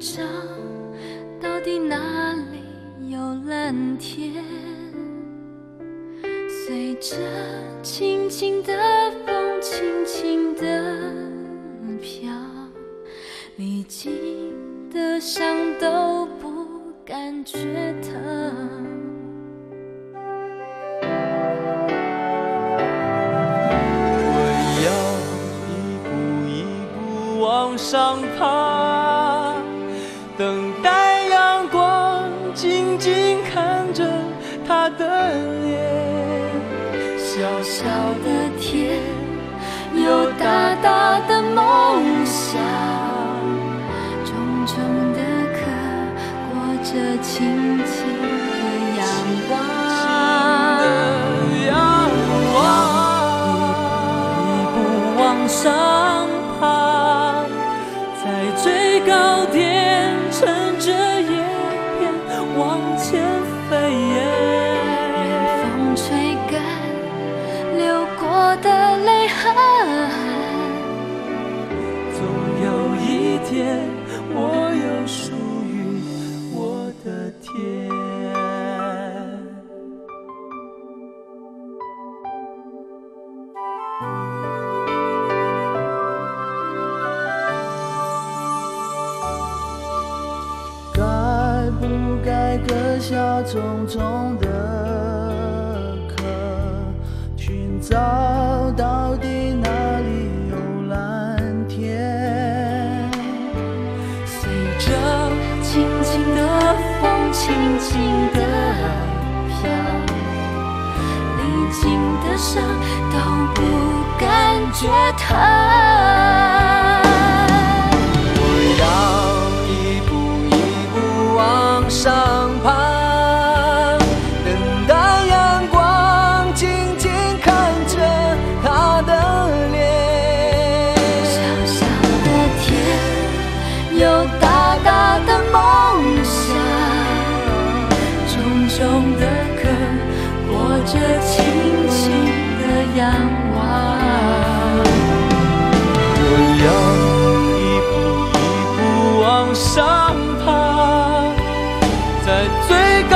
找到底哪里有蓝天随着轻轻的风轻轻的飘历经的伤都不感觉疼我要一步一步往上爬。小小的天，有大大的梦想，重重的壳，裹着轻轻的阳光。阳光，一步往上下重重的壳，寻找到底哪里有蓝天？随着轻轻的风，轻轻的飘，历经的伤都不感觉疼。有大大的梦想，重重的壳，裹着轻轻的阳光。我要一步一步往上爬，在最高